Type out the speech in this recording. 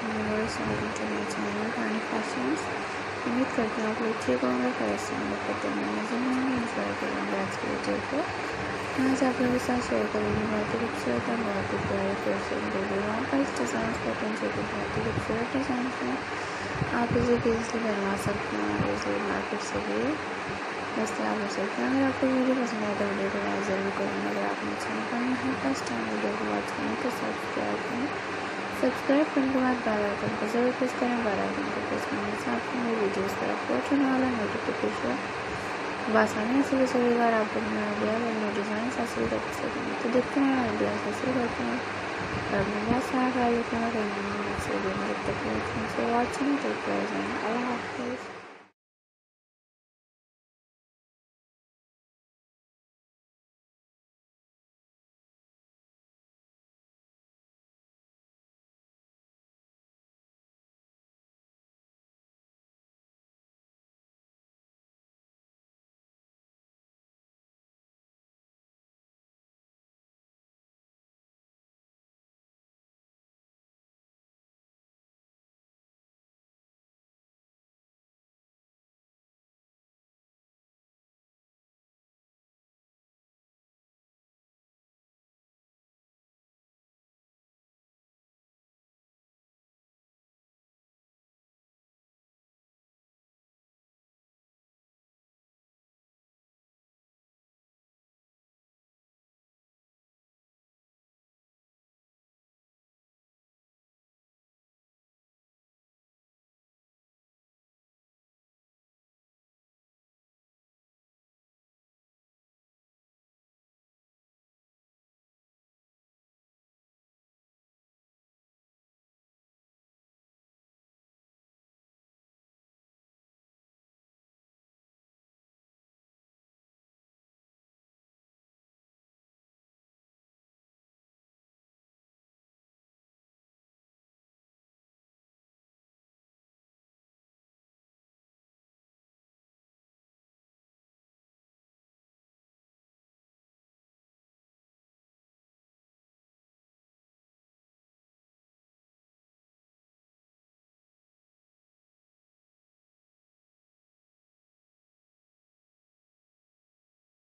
Channel पानी fashions उम्मीद करती हूँ आप लोग ठीक होंगे फ़ैशन में पता नहीं मज़े में होंगे इंजॉय करेंगे आज की वीडियो को यहाँ से आप लोगों के साथ शेयर करेंगे बहुत ही खूबसूरत और बहुत ही प्यारे फ़ैशन वीडियो का इस डिज़ाइन पैटर्न जो कि बहुत ही खूबसूरत डिज़ाइन है आप इसे ईजली बनवा सकते हैं और इसे मार्केट से भी दस्तियाब हो सकते हैं अगर आपको वीडियो पसंद आए तो वीडियो को लाइक ज़रूर करेंगे अगर आपने चैनल पर नहीं फ़र्स्ट टाइम वीडियो को वॉच करें तो सब्सक्राइब करें सब्सक्राइब करने के बाद बेल आइकन को ज़रूर प्रेस करें बेल आइकन को प्रेस करने से आपको मेरी वीडियोज़ पर अपलोड होने वाला नोटिफिकेशन आसानी से भी सभी बार आपको अपना आइडिया और अपने डिज़ाइन हासिल कर सकेंगे तो देखते हैं आइडिया हासिल करते हैं। और अपने बहुत सारा ख्याल रखना करेंगे नेक्स्ट वीडियो में जब तक वॉचिंग टेक अल्लाह हाफिज़